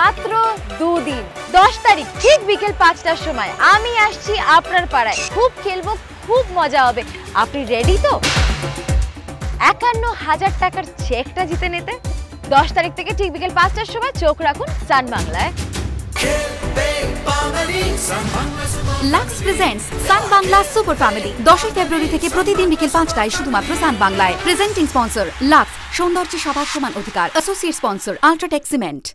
মাত্র দুদিন। দশ তারিখ, ঠিক বিকেল পাঁচটার সময় আমি আসছি আপনার পাড়ায়। খুব খেলব, খুব মজা হবে। আপনি রেডি তো? একান্ন হাজার টাকার চেকটা জিতে নিতে দশ তারিখ থেকে ঠিক বিকেল পাঁচটার সময় চোখ রাখুন সান বাংলায়। Lux presents Sun Bangla super family. দশই ফেব্রুয়ারি থেকে প্রতিদিন বিকেল পাঁচটায় শুধুমাত্র সান বাংলায়। প্রেজেন্টিং স্পন্সর লাক্স সৌন্দর্যে সবার সমান অধিকার। Associate sponsor UltraTech cement